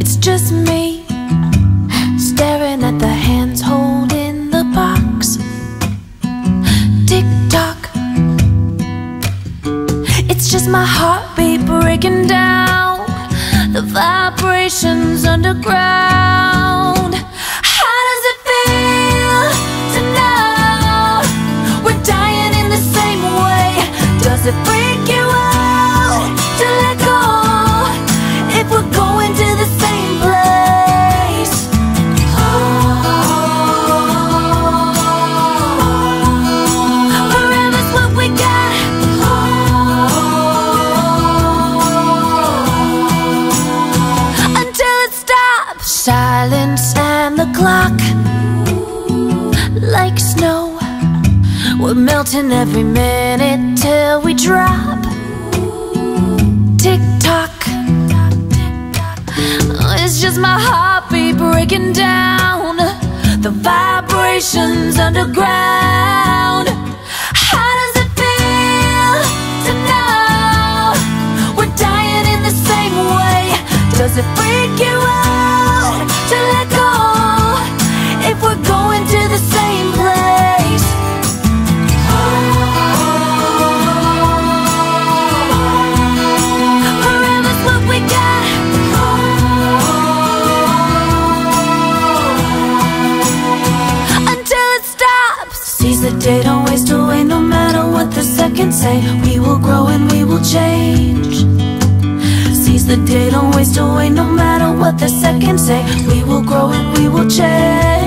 It's just me Staring at the hands holding the box. Tick tock It's just my heartbeat breaking down. The vibrations underground Silence and the clock Like snow We're melting every minute till we drop. Tick tock It's just my heartbeat breaking down. The vibrations underground. How does it feel to know We're dying in the same way? Does it freak you out say We will grow and we will change. Seize the day, don't waste away No matter what the seconds say. We will grow and we will change